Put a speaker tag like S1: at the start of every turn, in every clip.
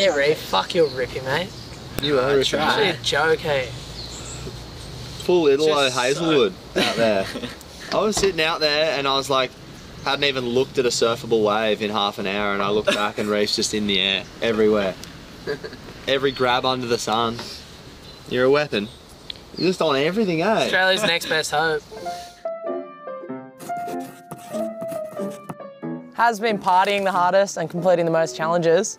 S1: Yeah, Reef, fuck your rippy, mate.
S2: You were ripping.
S1: Actually a joke, hey.
S2: Full Italo
S1: Just
S2: Heazlewood out there. I was sitting out there and I was like, hadn't even looked at a surfable wave in half an hour, and I looked back and Reef's just in the air everywhere. Every grab under the sun. You're a weapon. You're just on everything, eh?
S1: Australia's next best hope. Has been partying the hardest and completing the most challenges.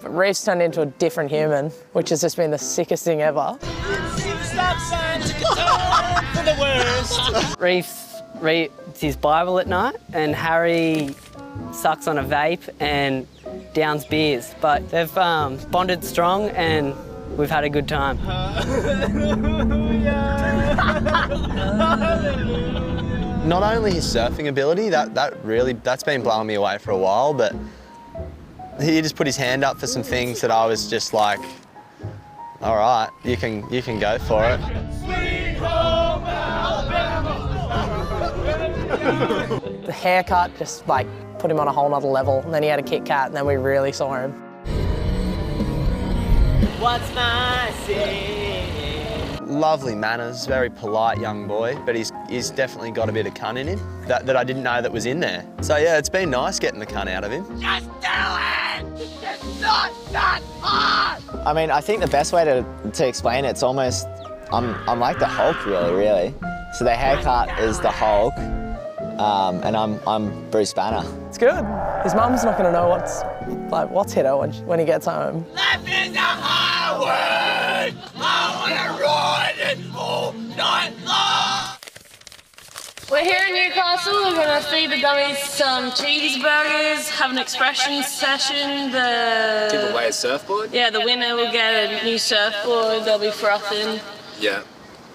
S1: But Reef's turned into a different human, which has just been the sickest thing ever.
S3: Reef reads his Bible at night, and Harry sucks on a vape and downs beers. But they've um, bonded strong, and we've had a good time.
S2: Not only his surfing ability, that, that really, that's been blowing me away for a while, but he just put his hand up for some things that I was just like, all right, you can, you can go for it.
S1: The haircut just like put him on a whole nother level. And then he had a Kit Kat, and then we really saw him.
S3: What's my
S2: Lovely manners, very polite young boy, but he's, he's definitely got a bit of cunt in him that, that I didn't know that was in there. So yeah, it's been nice getting the cunt out of him.
S4: I mean, I think the best way to, to explain it, it's almost, I'm, I'm like the Hulk, really, really. So the haircut is the Hulk, um, and I'm, I'm Bruce Banner.
S1: It's good. His mum's not gonna know what's like what's hit her when, when he gets home.
S5: We're here in Newcastle. We're going to feed the dummies some cheeseburgers, have an expression session. The
S6: Give away a surfboard?
S5: yeah, the winner will get a new surfboard. They'll be frothing.
S6: Yeah.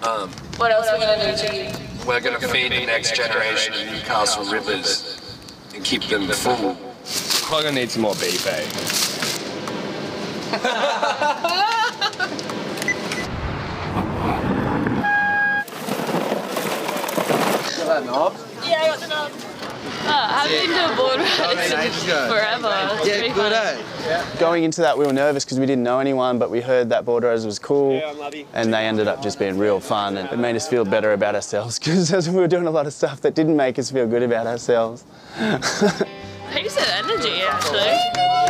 S6: Um,
S5: What else are we going to do, Cheese?
S6: we're going to feed the next generation of Newcastle rivers and keep them full.
S7: Probably gonna need some more beef, eh?
S5: Yeah, I got the knob. Ah, oh, I haven't been to a board race forever. It's pretty fun.
S8: Going into that, we were nervous because we didn't know anyone, but we heard that board race was cool, and they ended up just being real fun, and it made us feel better about ourselves because we were doing a lot of stuff that didn't make us feel good about ourselves.
S5: Heaps of energy, actually.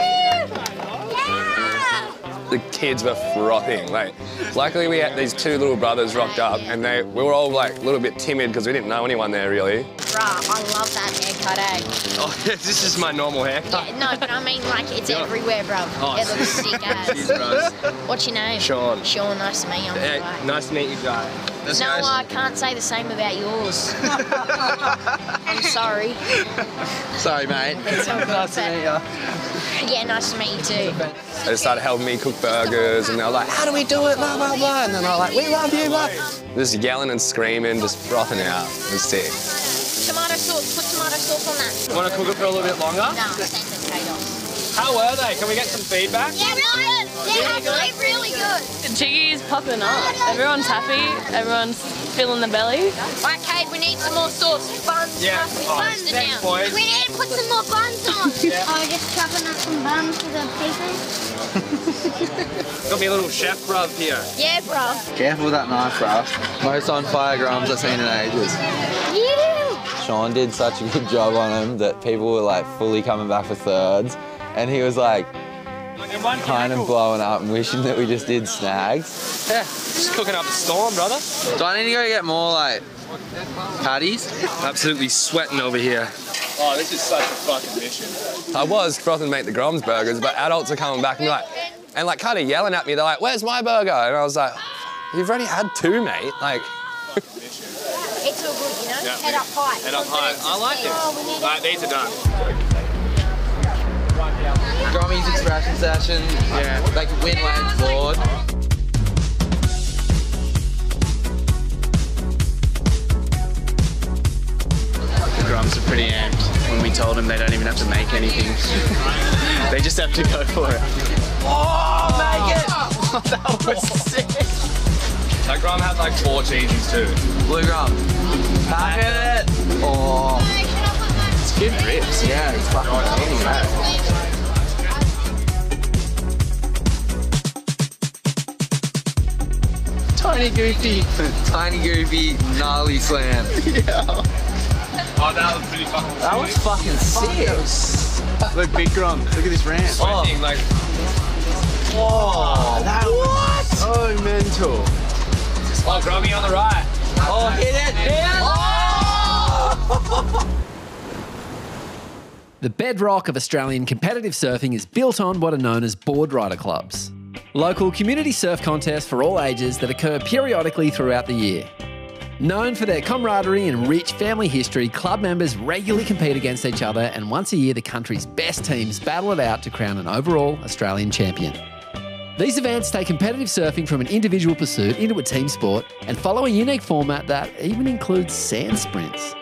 S7: The kids were frothing. Like, luckily we had these two little brothers rocked up, and they we were all like a little bit timid because we didn't know anyone there really.
S9: Bruh, I love that haircut, eh?
S7: Oh, this is my normal haircut.
S9: Yeah, no, but I mean, like, it's everywhere, bruv.
S7: Oh,
S9: it looks sick ass. What's your name?
S7: Sean.
S9: Sean, nice to meet you.
S7: Hey,
S9: Guy.
S7: nice to meet you, guy. Let's
S9: No,
S7: go.
S9: I can't say the same about yours. I'm sorry.
S2: Sorry, mate.
S9: It's all good.
S2: nice to meet you.
S9: Yeah, nice to meet you too.
S7: They started helping me cook burgers, and they were like, "How do we do it?" Blah blah blah. And then I was like, "We love you, blah." Just yelling and screaming, just frothing out. It was sick.
S9: Tomato sauce, put tomato sauce on that.
S7: Want to cook it for a little bit longer?
S9: No, send potatoes.
S7: How were they? Can we get some feedback?
S9: Yeah, really good. They're actually really good.
S5: Jiggy's popping up. Everyone's happy. Everyone's filling the belly.
S9: Right, Kate, we need some more sauce. Buns.
S7: Yeah. Oh,
S9: Buns are down.
S7: boys.
S9: We need to put some more buns on.
S10: Oh, just chopping up some buns for the people.
S7: Got me a little chef rub here.
S9: Yeah, bro.
S2: Careful with that knife, bro. Most on fire grams I've seen in ages.
S9: Yeah.
S11: Sean did such a good job on him that people were like fully coming back for thirds, and he was like kind of blowing up and wishing that we just did snags.
S7: Yeah, just cooking up a storm, brother.
S2: Do I need to go get more, like, patties?
S7: Absolutely sweating over here. Oh, this is such a fucking mission. I was frothing make the Groms burgers, but adults are coming back and like, and like kind of yelling at me. They're like, "Where's my burger?" And I was like, "You've already had two, mate." Like,
S9: It's all good, you know?
S7: Yeah.
S9: Head up high.
S7: Head up high. I like it.
S9: Oh, we need
S7: Right, these are done.
S2: Grommy's expression session. Yeah. Like Winland's board.
S8: The Groms are pretty amped when we told them they don't even have to make anything. they just have to go for it.
S2: Oh, make it! that was sick.
S7: That Grom has like four cheeses too.
S2: Blue grum. Pack it. Oh.
S8: It's good ribs.
S2: Yeah, it's fucking amazing, man.
S11: Tiny Goofy. Tiny Goofy, gnarly slam.
S8: yeah.
S12: Oh, that was pretty fucking
S11: That was fucking sick.
S8: Look, Big Grom, look at this ramp.
S12: Oh. Like...
S8: Whoa.
S11: That...
S8: What? So mental
S12: oh, Grommy on the right.
S11: Oh, hit it.
S13: The bedrock of Australian competitive surfing is built on what are known as board rider clubs. Local community surf contests for all ages that occur periodically throughout the year. Known for their camaraderie and rich family history, club members regularly compete against each other, and once a year, the country's best teams battle it out to crown an overall Australian champion. These events take competitive surfing from an individual pursuit into a team sport and follow a unique format that even includes sand sprints.